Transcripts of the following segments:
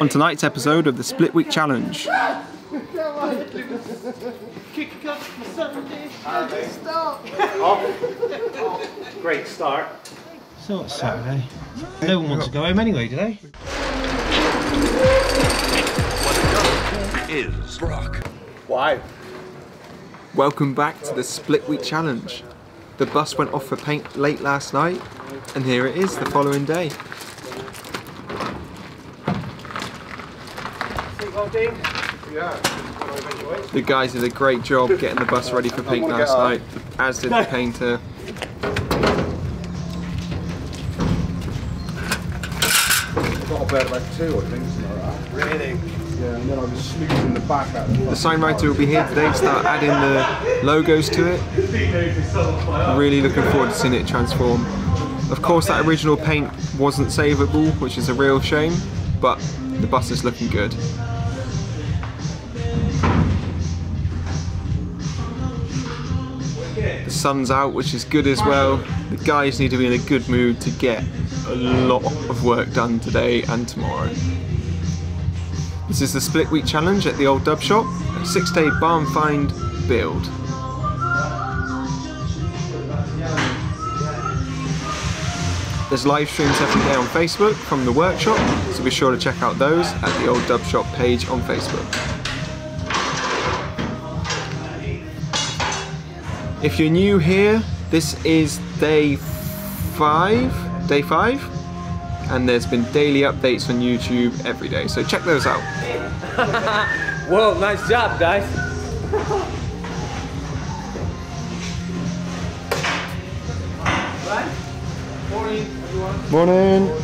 on tonight's episode of the Split Week Challenge. Great start. So it's Saturday. No one wants to go home anyway, do they? is Brock. Why? Welcome back to the Split Week Challenge. The bus went off for paint late last night, and here it is the following day. The guys did a great job getting the bus ready for paint last night, as did the painter. got about about two, I think, something like that. Really? Yeah, and then I was smoothing the back the The sign writer will be here today to start adding the logos to it. Really looking forward to seeing it transform. Of course that original paint wasn't savable, which is a real shame, but the bus is looking good. The sun's out, which is good as well. The guys need to be in a good mood to get a lot of work done today and tomorrow. This is the Split Week Challenge at the Old Dub Shop, a six day barn find build. There's live streams every day on Facebook from the workshop, so be sure to check out those at the Old Dub Shop page on Facebook. If you're new here, this is day five, day five, and there's been daily updates on YouTube every day, so check those out. Whoa, nice job, guys. Morning. everyone. Morning.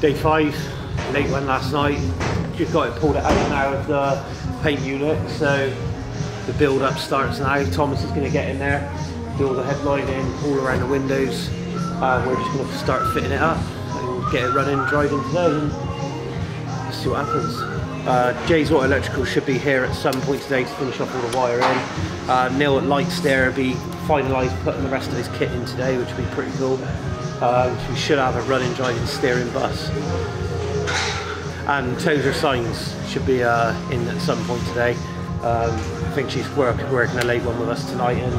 Day five, late one last night. Just got it pulled out now of the paint unit, so the build up starts now. Thomas is going to get in there, do all the headlining all around the windows. Uh, we're just going to start fitting it up and get it running, driving today, and see what happens. Uh, J's Auto Electrical should be here at some point today to finish off all the wiring. Uh, Neil at Lightsteer will be finalised putting the rest of his kit in today, which will be pretty cool. Uh, we should have a running, driving, steering bus. And Tozer Signs should be uh, in at some point today. Um, I think she's work, working a late one with us tonight and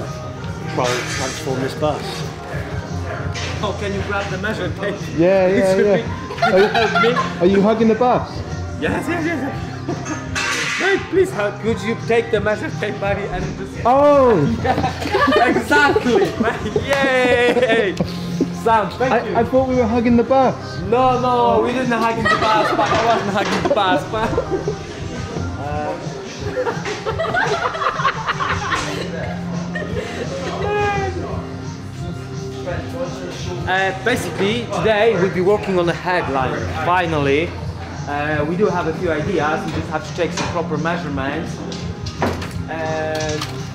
try and transform this bus. Oh, can you grab the measure tape? Yeah, yeah, yeah. Are you, are you hugging the bus? Yes, yes, yes. Hey, please help. Could you take the measure tape, buddy, and just Oh, exactly. Yay! Sam, thank you. I, I thought we were hugging the bus. No, no, we didn't hug the bus, but I wasn't hugging the bus, but... Uh, basically, today we'll be working on the headline. Finally, uh, we do have a few ideas. We just have to take some proper measurements. And you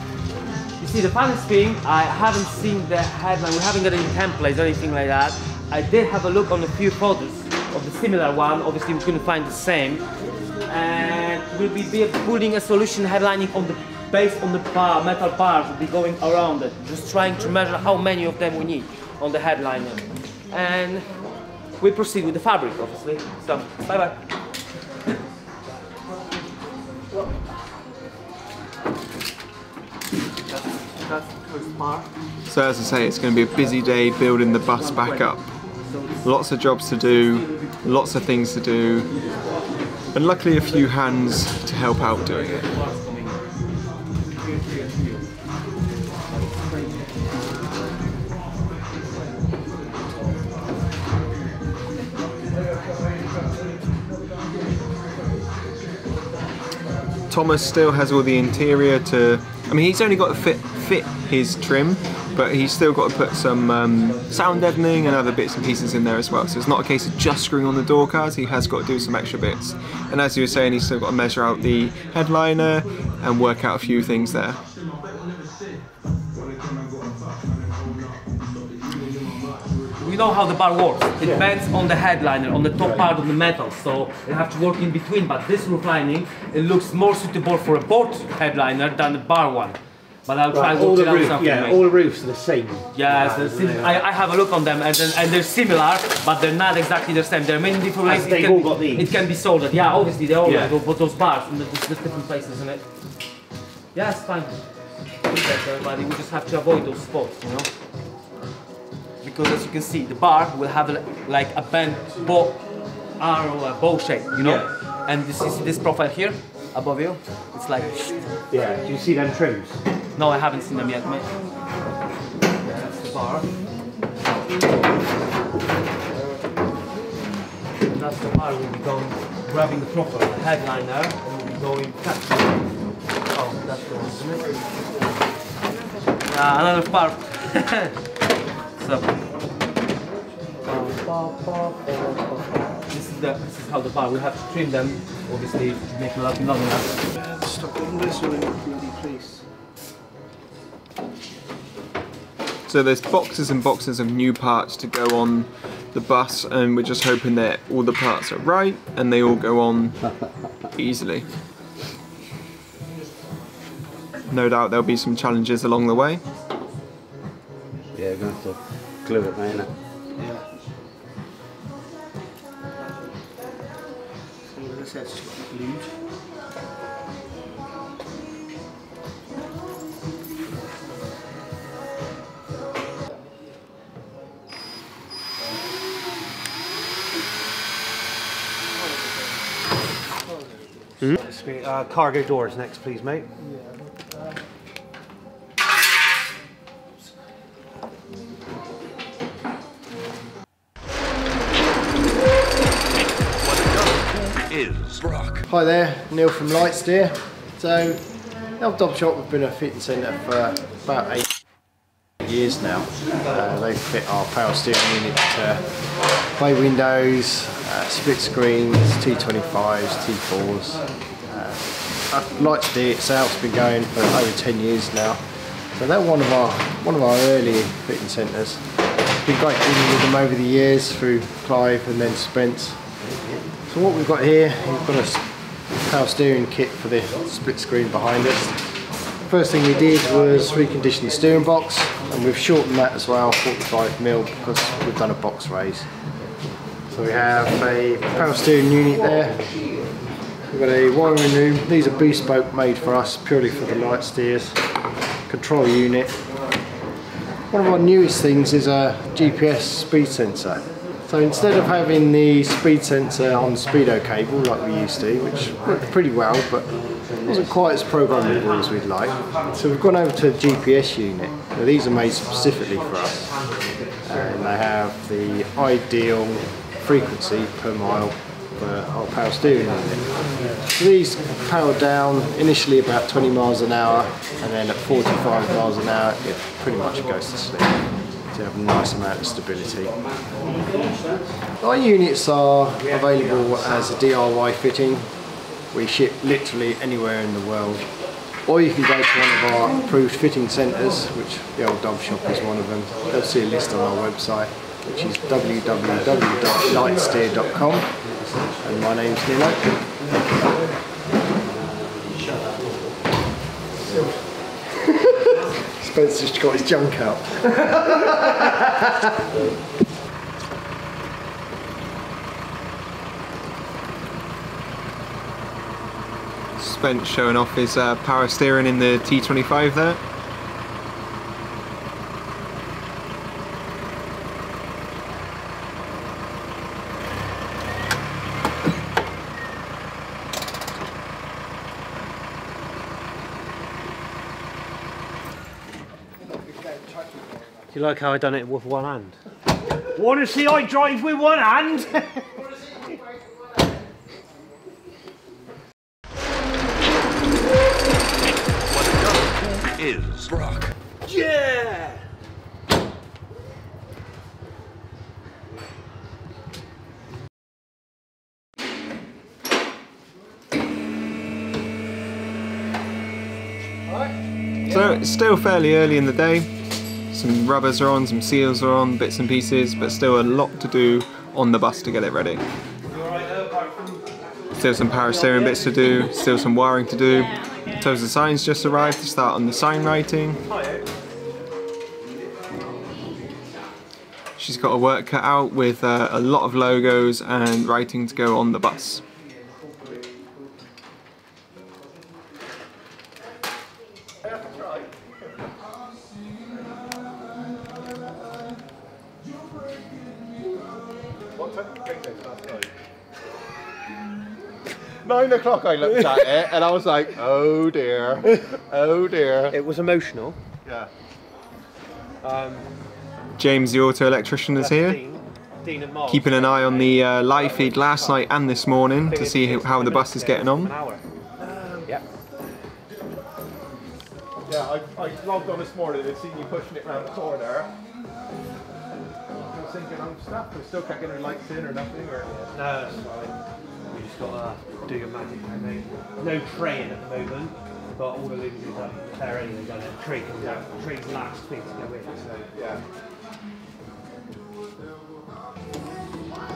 see, the funniest thing, I haven't seen the headline. We haven't got any templates or anything like that. I did have a look on a few photos of the similar one. Obviously, we couldn't find the same. And we'll be putting a solution headlining on the based on the bar, metal bars We'll be going around it. Just trying to measure how many of them we need on the headliner. And we proceed with the fabric, obviously. So, bye bye. So as I say, it's going to be a busy day building the bus back up. Lots of jobs to do, lots of things to do, and luckily a few hands to help out doing it. Thomas still has all the interior to. I mean, he's only got to fit fit his trim, but he's still got to put some um, sound deadening and other bits and pieces in there as well. So it's not a case of just screwing on the door cards. He has got to do some extra bits. And as you were saying, he's still got to measure out the headliner and work out a few things there. We know how the bar works. It bends on the headliner, on the top part of the metal, so you have to work in between. But this roof lining, it looks more suitable for a boat headliner than a bar one. But I'll try Right, to the it roof, something. yeah, mate. all the roofs are the same. Yeah, so I, I have a look on them and, then, and they're similar, but they're not exactly the same. They're many different ways. It they've can all be, got these. It can be soldered. Yeah, obviously they all Yeah. but those bars from the, the, the different places, isn't it? Yeah, it's fine. Everybody, we just have to avoid those spots, you know. Because as you can see, the bar will have a, like a bent bow, arrow, a bow shape, you know. And this is this profile here above you. It's like Yeah, do you see them trims? no, I haven't seen them yet, mate. Yeah, that's the bar. That's the bar we'll be going, grabbing the proper headliner and we'll be going catching. Oh, that's the one, isn't it? Yeah, another bar. so. This is, the, this is how the bar, we have to trim them, obviously, to make it look long enough. Stop on this or really, please. So there's boxes and boxes of new parts to go on the bus, and we're just hoping that all the parts are right and they all go on easily. No doubt there'll be some challenges along the way. Yeah, we're going to have to glue it, mate, Uh, cargo doors next, please, mate. Hi there, Neil from Lightsteer. So, Old Dub Shop have been a fitting centre for about eight years now. Uh, they fit our power steering unit to bay windows, uh, split screens, T25s, T4s. Uh, uh, Lightsteer itself's been going for over 10 years now. So they're one of our one of our early fitting centres. It's been great dealing with them over the years through Clive and then Spence. So what we've got here, we've got a power steering kit for the split screen behind us. First thing we did was recondition the steering box and we've shortened that as well, 45 mil because we've done a box raise. So we have a power steering unit there. We've got a wiring room. These are bespoke made for us purely for the Lightsteers. Control unit. One of our newest things is a GPS speed sensor. So instead of having the speed sensor on the speedo cable like we used to, which worked pretty well but wasn't quite as programmable as we'd like, so we've gone over to a GPS unit. Now these are made specifically for us and they have the ideal frequency per mile for our power steering. So these power down initially about 20 miles an hour and then at 45 miles an hour it pretty much goes to sleep to have a nice amount of stability. Our units are available as a DIY fitting. We ship literally anywhere in the world. Or you can go to one of our approved fitting centres, which the old Dub Shop is one of them. They'll see a list on our website, which is www.lightsteer.com. And my name's Neil Oakley. Spencer's just got his junk out. Spence showing off his uh, power steering in the T25 there. You like how I done it with one hand? Want to see I drive with one hand? is Brock. yeah! So it's still fairly early in the day. Some rubbers are on, some seals are on, bits and pieces, but still a lot to do on the bus to get it ready. Still some power steering bits to do, still some wiring to do. Tozer Signs just arrived to start on the sign writing. She's got a work cut out with uh, a lot of logos and writing to go on the bus. O'clock I looked at it and I was like, oh dear, oh dear. It was emotional. Yeah. James, the auto electrician, is here, Dean, Dean and Mark. keeping an eye on the uh, live feed last night and this morning to see how- how the bus is getting on. hour. Yep. Yeah, I, I logged on this morning and seen you pushing it round the corner. I was thinking, I'm stuck. We still can't get our lights in or nothing. Or No, that's fine. You just gotta do your magic, mate. No train at the moment, but all the losers are there anyway, done it. Tree comes out. Tree's last thing to go in, so. yeah.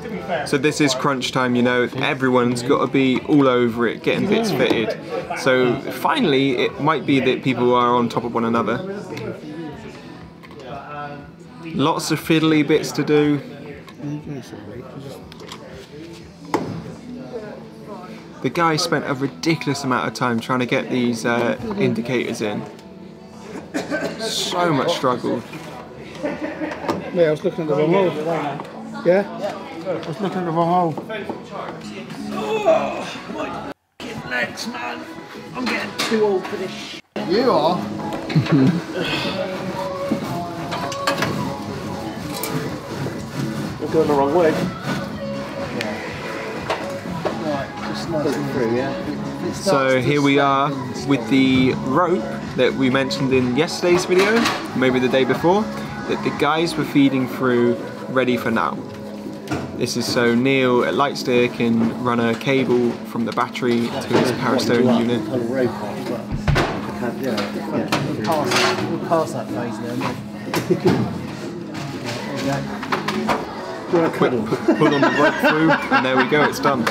To be fair. So this is crunch time, you know, everyone's got to be all over it, getting bits fitted. So finally, it might be that people are on top of one another. Lots of fiddly bits to do. The guy spent a ridiculous amount of time trying to get these uh, indicators in. So much struggle. Yeah, I was looking at the wrong hole. Yeah? I was looking at the wrong hole. Oh! Next man, I'm getting too old for this sh You are? We're going the wrong way. Through, yeah? So here we are with the rope that we mentioned in yesterday's video, maybe the day before, that the guys were feeding through ready for now. This is so Neil at Lightsteer can run a cable from the battery to his Power unit. Pull a rope off, but I can't do it. Yeah, we're past, we're past that phase now. Quick, pu- pull on the rope through, and there we go, it's done.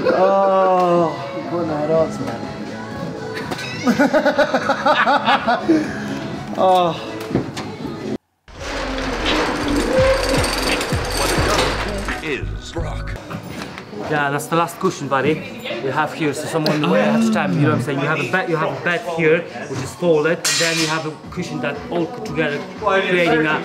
Oh, you putting that answer, man. Oh. Yeah, that's the last cushion, buddy. You have here, so someone will have to time. You know what I'm saying? You have a bed, you have a bed here, which is folded, and then you have a cushion that all put together, creating a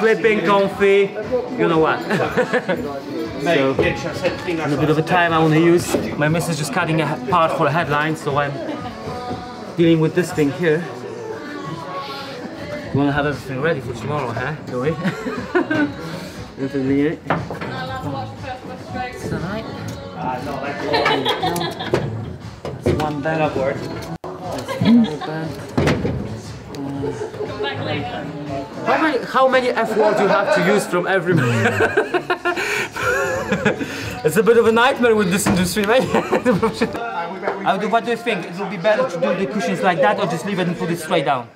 flipping comfy. You know what? Mate, literally, I said the thing a bit of a time I want to use. My missus is just cutting a part for a headline, so I'm dealing with this thing here. We want to have everything ready for tomorrow, huh, Joey? everything here. Tonight. That's one band. word. Another band. How many, how many F words you have to use from every It's a bit of a nightmare with this industry, man. I would, what do you think? It would be better to do the cushions like that or just leave it and put it straight down?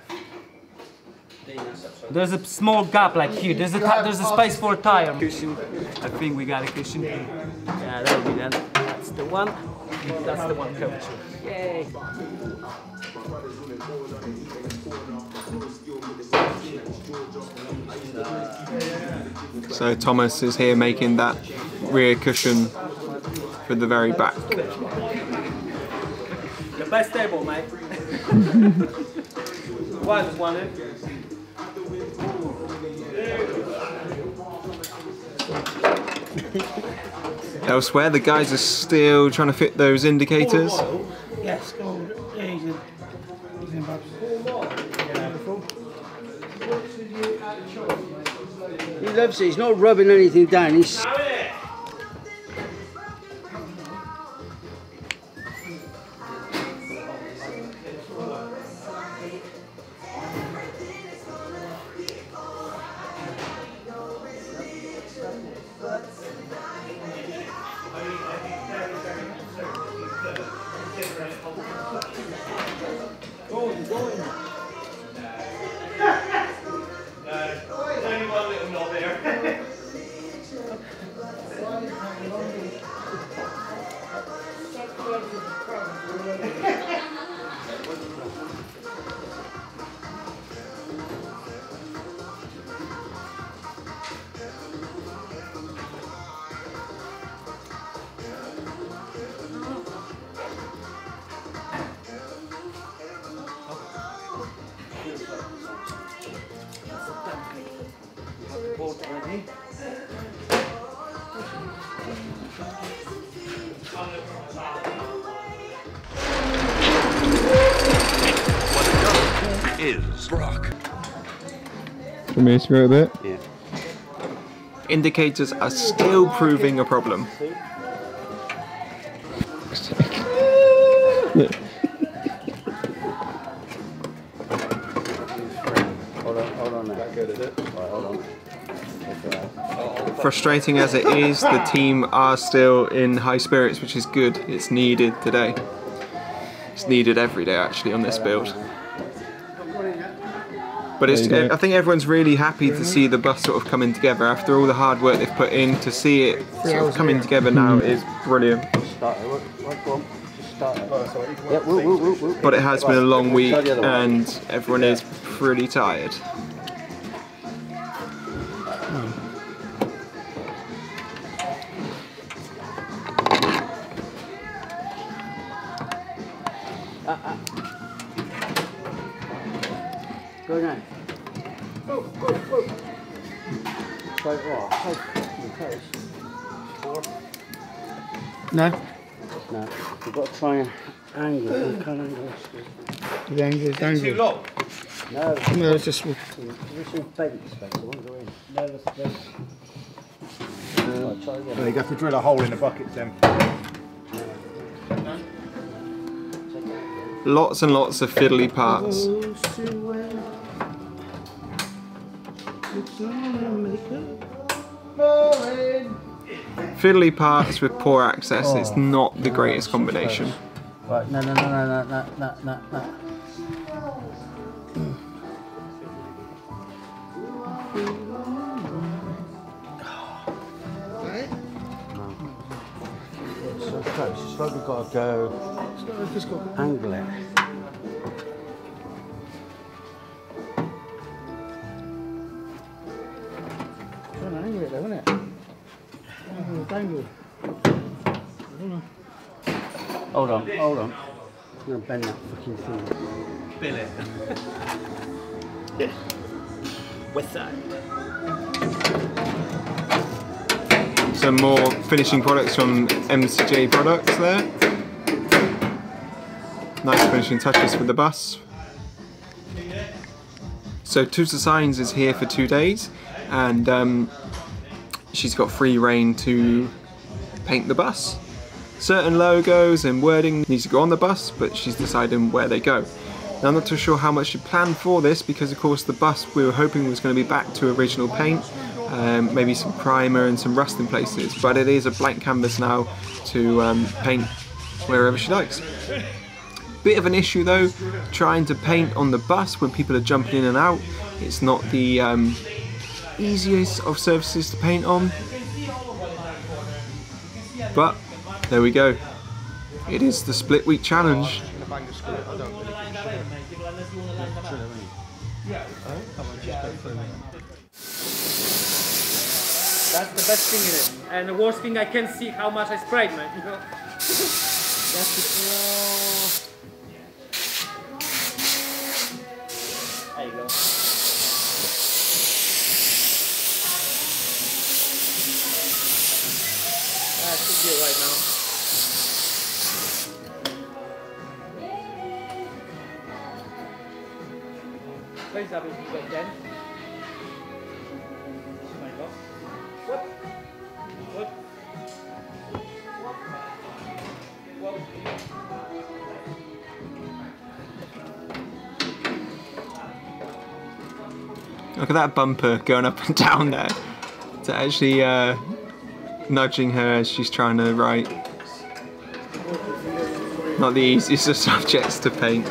There's a small gap like here. There's a there's a space for a tire. Cushion. I think we got a cushion. Yeah, that'll be that. That's the one. That's the one coach. Yay. So Thomas is here making that rear cushion for the very back. The best table, mate. one, one. eh? Elsewhere, the guys are still trying to fit those indicators. Yes, go. Yeah, he's in. He's in Babs. He loves it. He's not rubbing anything down. He's Me bit. Yeah. Indicators are still proving a problem. Frustrating as it is, the team are still in high spirits, which is good. It's needed today. It's needed every day actually on this build. But it's, There you go. Uh, I think everyone's really happy to see the bus sort of coming together after all the hard work they've put in. To see it sort of coming together now is brilliant. But it has been a long week Try the other one. and everyone is pretty tired. Try and angle it. You can't angle it. the angle is angle. No, No, it's just there's some bent space. I won't go in. No, that's the best. Right, try. You have to drill a hole in the bucket then. Lots and lots of fiddly parts. Fiddly parts with poor access, it's oh. not the greatest combination. Right, no, no, no, no, no, no, no, no, no. So close, it's like we've got to go angle it. On, hold on. I'm going to bend that fucking thing. Bill it. With that. Some more finishing products from MCJ products there. Nice finishing touches for the bus. So Tozer Signs is here for two days and um, she's got free reign to paint the bus. Certain logos and wording needs to go on the bus, but she's deciding where they go. Now I'm not too sure how much she planned for this because of course the bus we were hoping was going to be back to original paint, um, maybe some primer and some rust in places, but it is a blank canvas now to um, paint wherever she likes. Bit of an issue though, trying to paint on the bus when people are jumping in and out. It's not the um, easiest of surfaces to paint on, but there we go. It is the split week challenge. That's the best thing in it. And the worst thing, I can see how much I sprayed, man. That's the There you go. Ah, that should be it right now. Please have. Look at that bumper going up and down there. It's actually uh, nudging her as she's trying to write. Not the easiest of subjects to paint.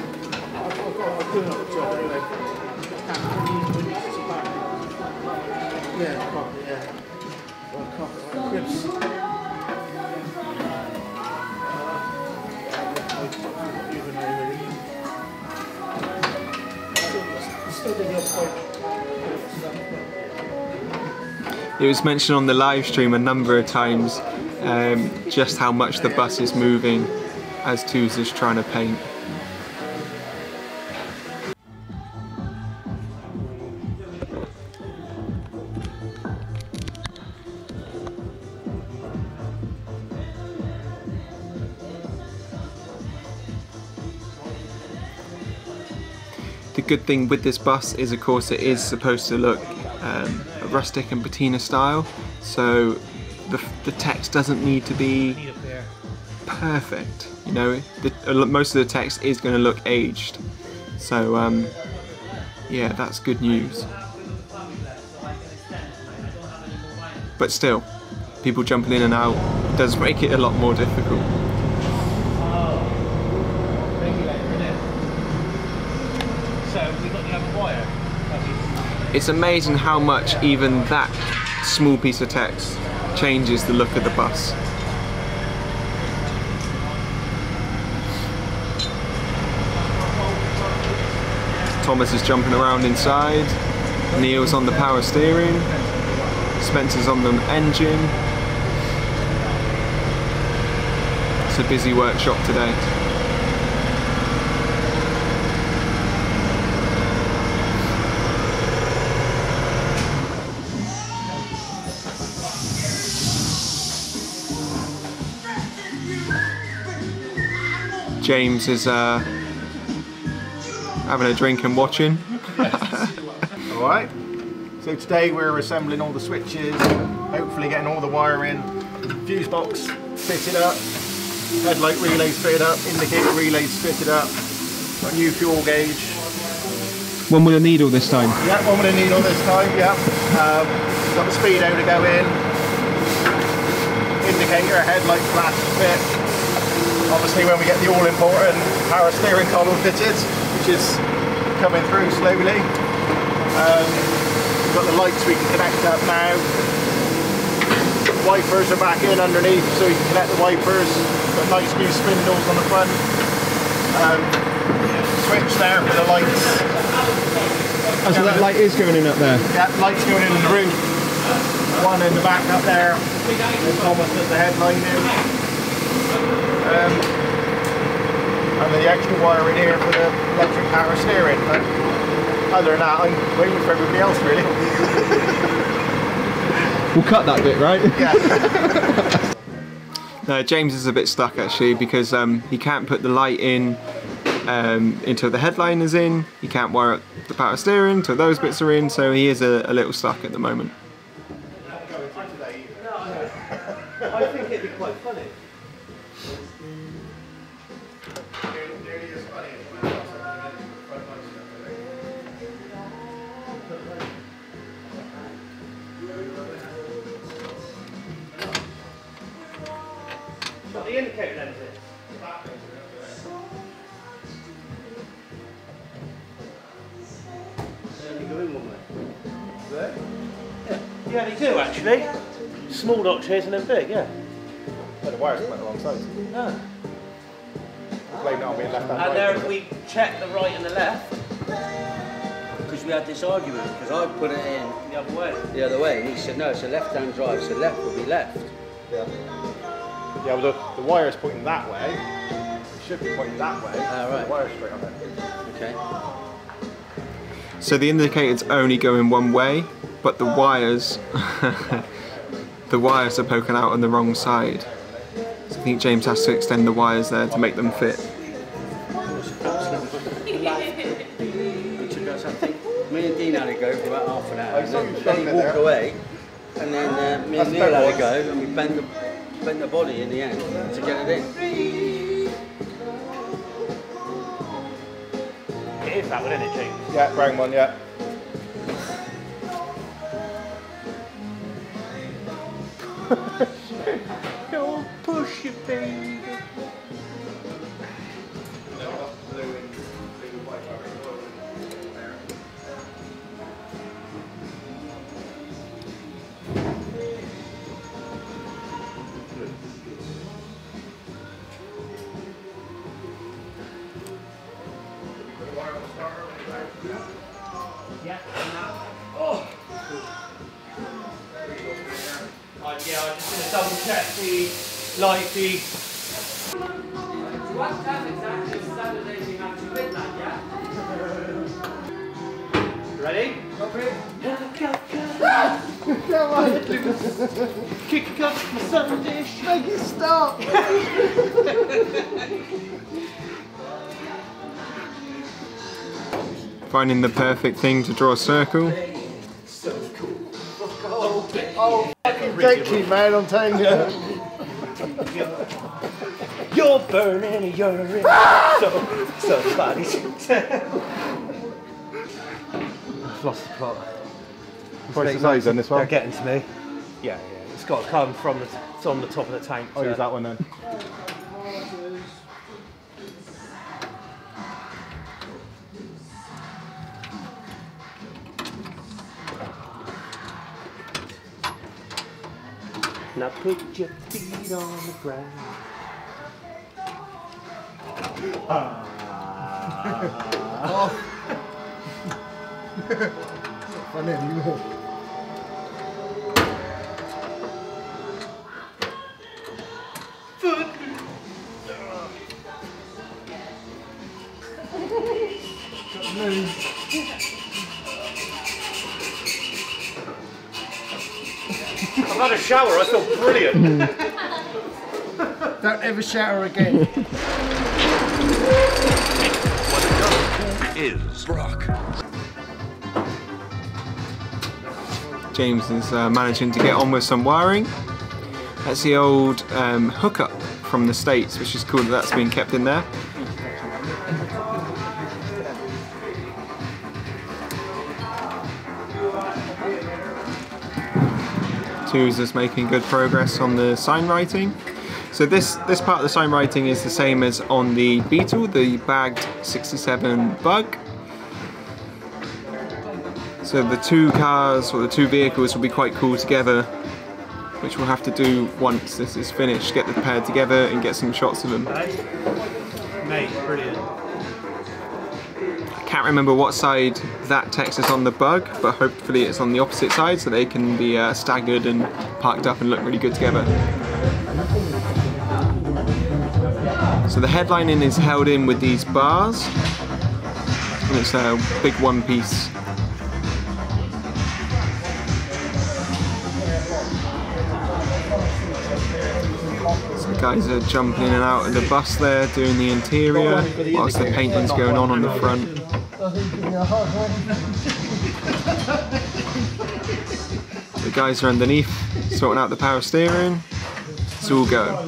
It was mentioned on the live stream a number of times um, just how much the bus is moving as Tuz is trying to paint. The good thing with this bus is of course it is supposed to look um, rustic and patina style. So the, the text doesn't need to be perfect. You know, the, most of the text is going to look aged. So um, yeah, that's good news. But still, people jumping in and out does make it a lot more difficult. So we got the other wire. It's amazing how much even that small piece of text changes the look of the bus. Thomas is jumping around inside, Neil's on the power steering, Spencer's on the engine. It's a busy workshop today. James is uh, having a drink and watching. Alright, so today we're assembling all the switches, hopefully getting all the wiring, fuse box fitted up, headlight relays fitted up, indicator relays fitted up, a new fuel gauge. When will the needle this time? Yeah, one with a needle this time, yeah. Um, got the speedo to go in, indicator, headlight flash fit. Obviously when we get the all important power steering column fitted, which is coming through slowly. Um, we've got the lights we can connect up now. Wipers are back in underneath so we can connect the wipers. Got nice new spindles on the front. Um, switch there for the lights. Oh, so that light is going in up there. Yeah, lights going in in the roof. One in the back up there. And Thomas at the headline in. Um, and the extra wire in here for the electric power steering. But other than that, I'm waiting for everybody else really. We'll cut that bit, right? Yeah. No, James is a bit stuck actually because um, he can't put the light in um, until the headline is in. He can't wire up the power steering until those bits are in, so he is a, a little stuck at the moment. I think it'd be quite funny. Got the indicator lenses. Yeah, they do actually. Small notches and then big, yeah. But the wire's quite alongside. Blame it on being left hand And there, if we check the right and the left, Because we had this argument, because I put it in the other way. the other way, and he said, no, it's a left-hand drive, so left will be left. Yeah. Yeah, well the, the wire's pointing that way. It should be pointing that way. Ah, right. The wire's straight on there. Okay. So the indicator's only going one way, but the wires, the wires are poking out on the wrong side. So I think James has to extend the wires there to make them fit. It took us, I think, me and Dean had to go for about half an hour, and then, you then he struggling walked away, and then uh, me and Neil had to better. go, and we bent the, bent the body in the end to get it in. It is that one, isn't it, James? Yeah, brown one, yeah. Don't baby. Yeah. Oh. Uh, yeah, I'm just gonna double check the like the What time exactly Saturday we have to midnight, yeah? ready? Kick up my Sunday Make it stop! finding the perfect thing to draw a circle. So cool. Oh, thank you, man. I'm telling you. You're burning, you're in. Ah! so, somebody's. I've lost the plot. Twice the size on this one. They're getting to me. Yeah, yeah. It's got to come from the. It's on the top of the tank. I'll so- use that one then. Now put your feet on the ground. Ah. Oh. Funny anymore. Had a shower. I feel brilliant. Don't ever shower again. is rock. James is uh, managing to get on with some wiring. That's the old um, hookup from the States, which is cool that that's been kept in there. Two is making good progress on the sign writing. So this, this part of the sign writing is the same as on the Beetle, the bagged 67 bug. So the two cars or the two vehicles will be quite cool together, which we'll have to do once this is finished. Get the pair together and get some shots of them. Mate, brilliant. Can't remember what side that text is on the bug, but hopefully it's on the opposite side so they can be uh, staggered and parked up and look really good together. So the headlining is held in with these bars, and it's a big one piece. Guys are jumping in and out of the bus there, doing the interior, whilst the painting's going on on the front. The guys are underneath, sorting out the power steering. It's all go.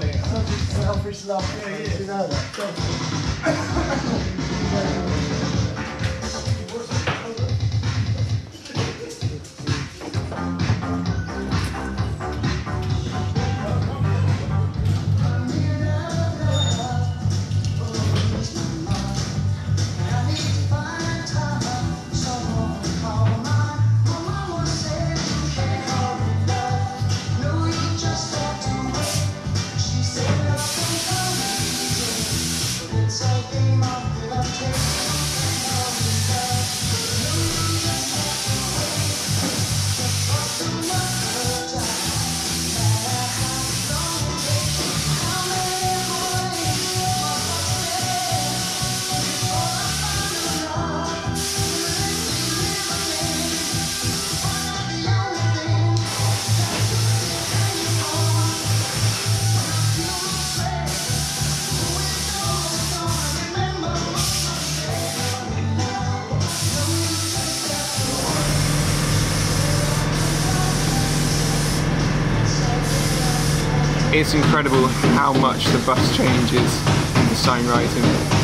It's incredible how much the bus changes the sign writing.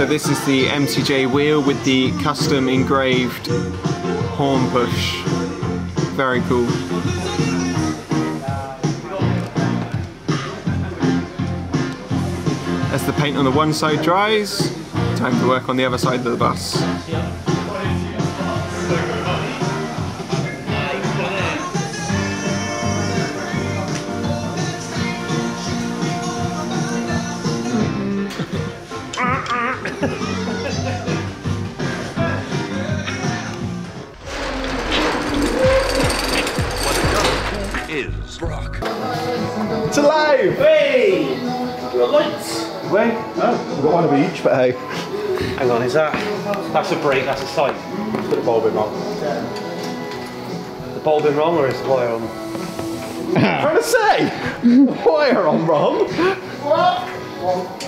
So this is the MCJ wheel with the custom engraved horn push Very cool. As the paint on the one side dries, time to work on the other side of the bus. Wait. Oh, we've got one of each, but hey. Hang on, is that? That's a brake, that's a sight. Put the bulb in wrong. The bulb in wrong or is the wire on? trying to say? Wire on wrong? What?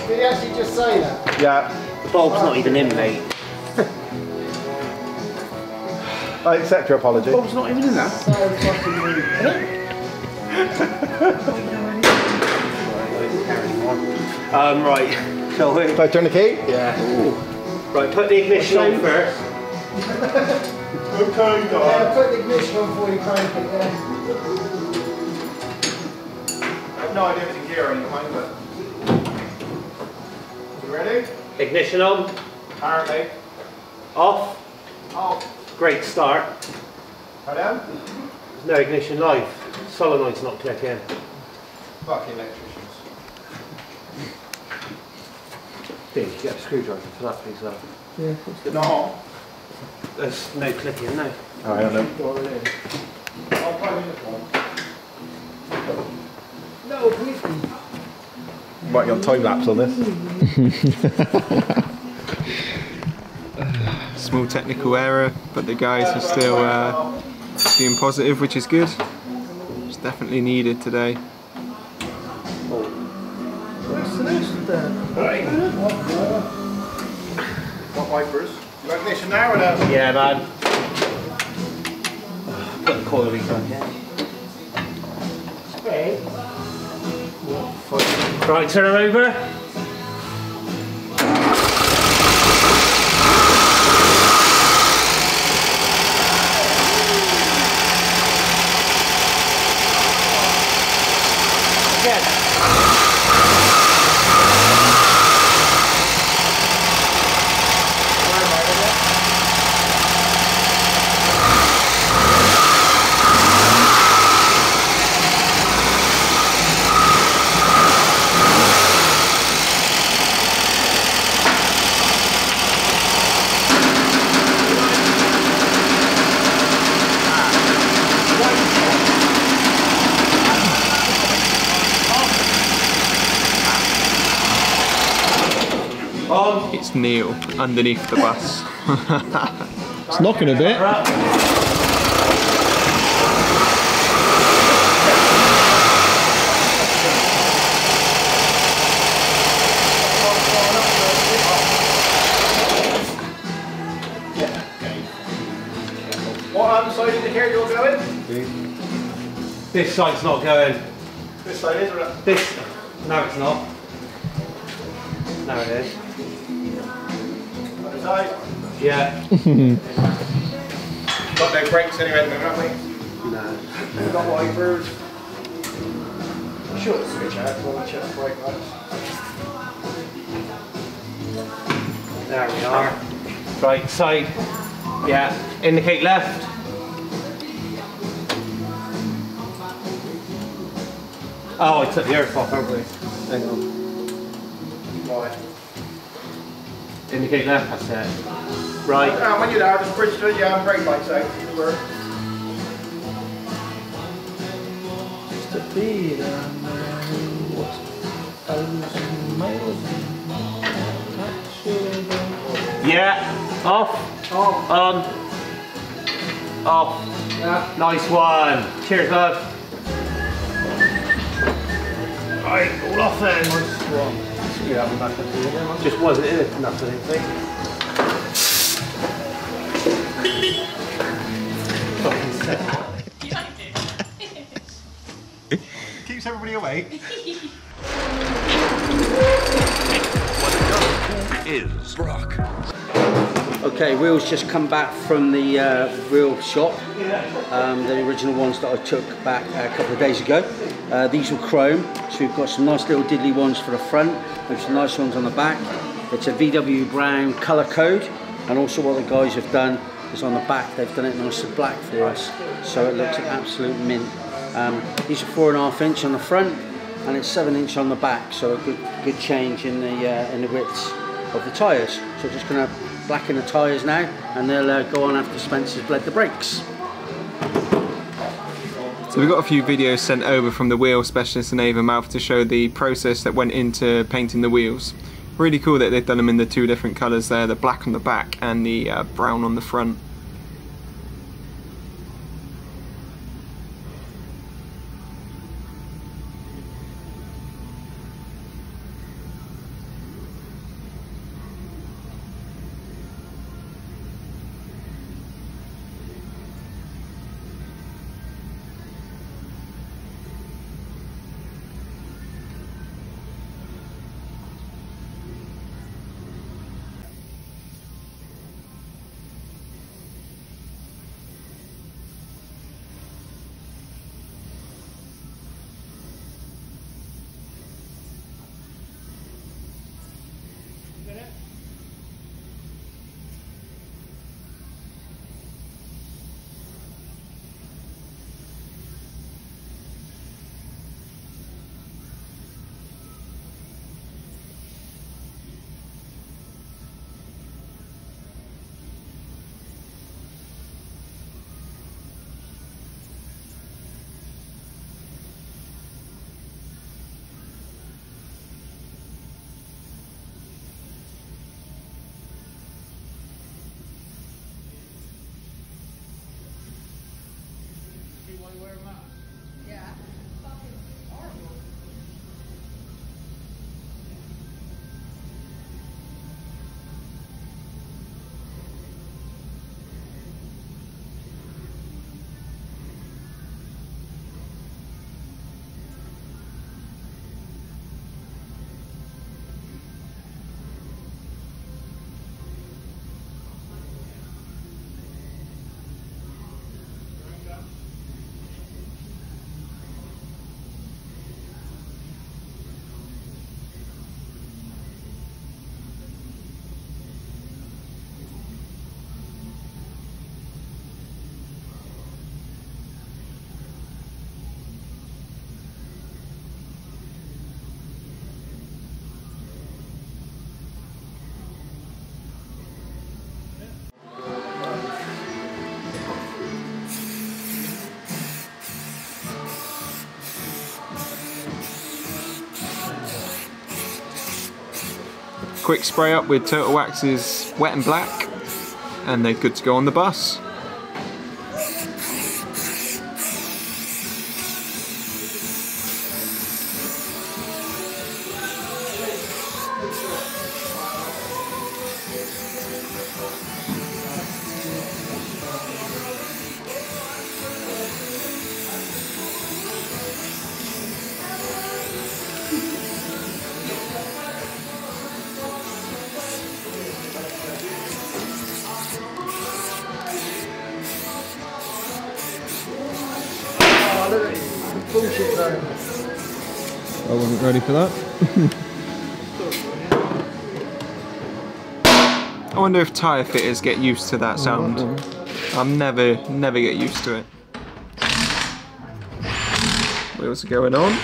Did he actually just say that? Yeah. The bulb's not even in, mate. I accept your apology. The Bulb's not even in that. So fucking rude. Um, right. Shall we? Do I turn the key? Yeah. Right, put the ignition on first. Okay, Yeah, put the ignition on before you crank it, yeah. I have no idea if it's a gear or anything, but. You ready? Ignition on. Apparently. Off. Oh, Great start. right down. There's no ignition live. Solenoid's not clicking. Fucking electricians. Dave, get a screwdriver for that, please, love. No. There's no clicking, no. Oh, I don't know. I'll plug in this one. No, whiskey. Might get on time lapse on this. Small technical error, but the guys are still uh, being positive, which is good. It's definitely needed today. What wipers? You got ignition now or no? Yeah, man. Put the coil leak on, yeah. Right, turn her over. Again. On. It's underneath the bus. It's knocking a bit. What um, side of the gear you're going? This side's not going. This side is or that? This. No, it's not. No, it is. Other side? Yeah. Got no brakes anyway at the moment, have we? No. We've got wipers. Sure, switch out for the chest brake lights. There we are. Right side. Yeah. Indicate left. Oh, I took the earth off, haven't we? Hang on. Right. Indicate left, that's it. Right. Now, when you're there, just bridge the um, brake lights out. It'll. Just a bit, um, what? Thousand miles. Yeah. Off. off, On. Off. Yeah. Nice one. Cheers, love. Right, all off then. Just wasn't in it enough, I didn't think. Keeps everybody awake. is Brock. Okay, wheels just come back from the uh, wheel shop. Um, the original ones that I took back a couple of days ago. Uh, these were chrome, so we've got some nice little diddly ones for the front and some nice ones on the back. It's a VW Brown colour code, and also what the guys have done is on the back they've done it nice and black for us, so it looks an absolute mint. Um, these are four and a half inch on the front, and it's seven inch on the back, so a good good change in the uh, in the widths of the tyres. So just going to blacken the tyres now, and they'll uh, go on after Spencer's bled the brakes. So we've got a few videos sent over from the wheel specialist in Avonmouth to show the process that went into painting the wheels. Really cool that they've done them in the two different colours there, the black on the back and the uh, brown on the front. wear a mask. Yeah. Quick spray up with Turtle Wax's Wet'N'Black and they're good to go on the bus. Ready for that. I wonder if tyre fitters get used to that sound. Oh, I'm never, never get used to it. Wheels are going on.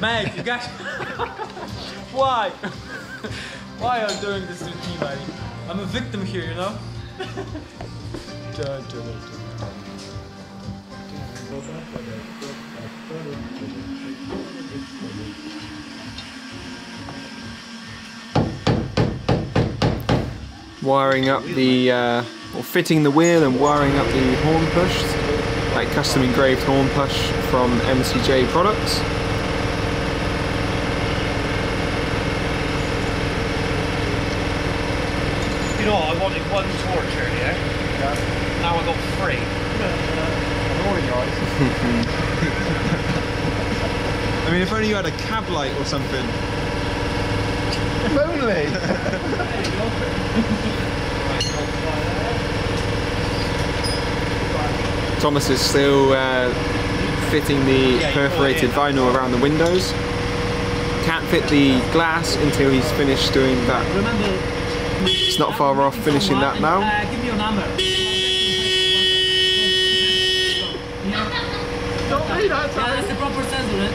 Mate, you guys. Why? Why you doing this me, mate? I'm a victim here, you know? Wiring up the, uh, or fitting the wheel and wiring up the horn push, like custom engraved horn push from MCJ products. Know, I wanted one torch earlier. Now I got three. All in your eyes. I mean, if only you had a cab light or something. If only. Thomas is still uh, fitting the perforated vinyl around the windows. Can't fit the glass until he's finished doing that. Remember, It's not far off finishing that now. Uh, give me your number. Yeah, that's the proper sensor.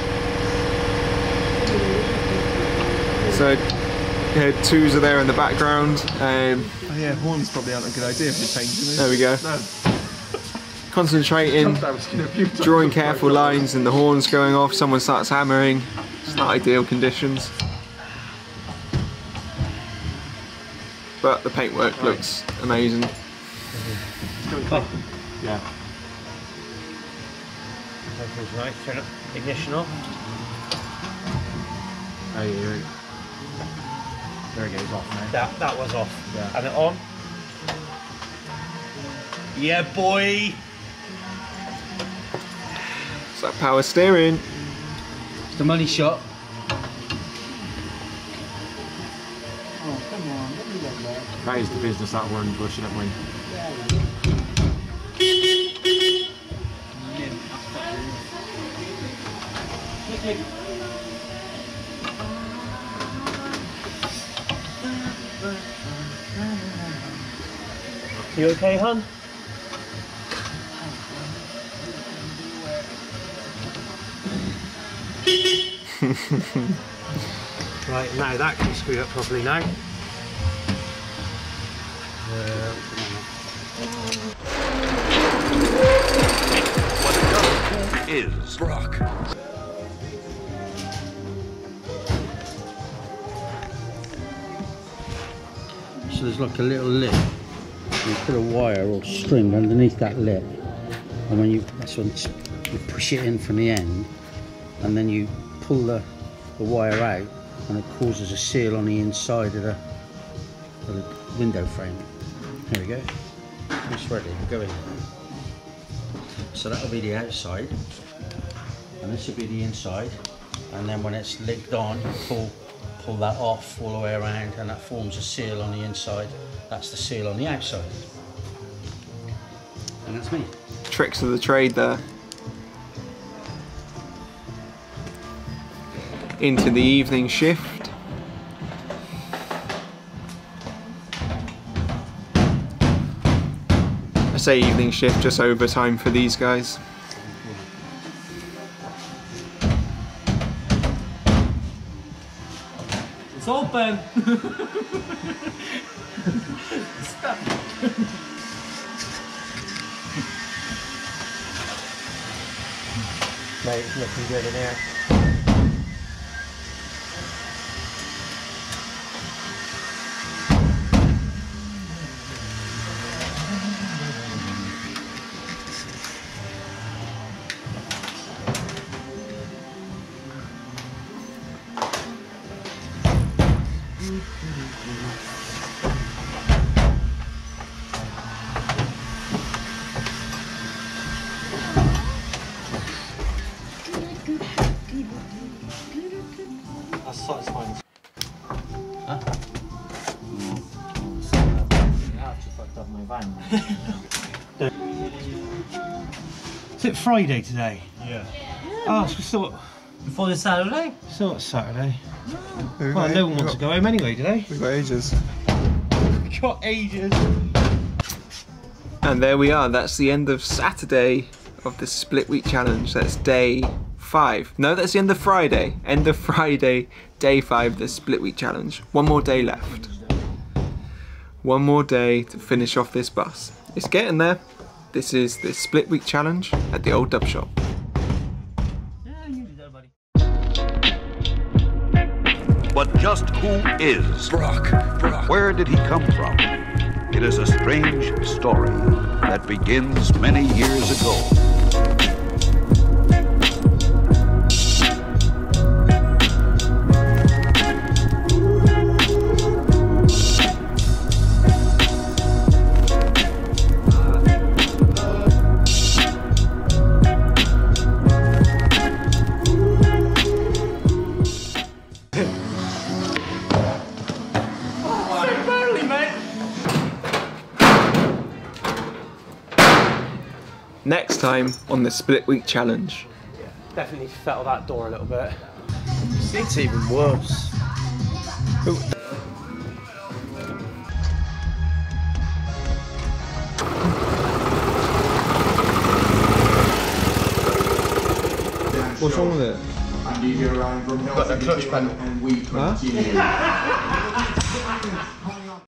So, yeah, Tozer there in the background. Um, oh yeah, horns probably aren't a good idea for painting. There we go. Concentrating, drawing careful lines, and the horns going off. Someone starts hammering. It's not ideal conditions. But the paintwork looks amazing. Yeah. That feels nice. Turn up ignition off. Oh, yeah. There it goes off now. That that was off. Yeah. And it on. Yeah, boy. It's that power steering. It's the money shot. That is the business that horn push and that mine. You okay, hon? right, now that can screw up properly now. Is Brock. So there's like a little lip. You put a wire or string underneath that lip, and when you that's when you push it in from the end, and then you pull the, the wire out, and it causes a seal on the inside of the, of the window frame. Here we go. It's ready. Go in. So that'll be the outside, and this will be the inside. And then when it's licked on, you pull pull that off all the way around, and that forms a seal on the inside. That's the seal on the outside. And that's me. Tricks of the trade there. Into the evening shift. Say evening shift, just overtime for these guys. It's open. Mate, it's looking good in here. Friday today? Yeah. Oh, it's still, Before the Saturday? still it's Saturday. Well, no one wants to go home anyway, do they? We've got ages. We've Got ages. And there we are, that's the end of Saturday of the split week challenge. That's day five. No, that's the end of Friday. End of Friday, day five, the split week challenge. One more day left. One more day to finish off this bus. It's getting there. This is the split week challenge at the old dub shop. Yeah, you did that, buddy. But just who is Brock? Brock? Where did he come from? It is a strange story that begins many years ago. Time on the Split Week Challenge. Definitely felt that door a little bit. It's even worse. What's wrong with it? Got the clutch pedal. Huh?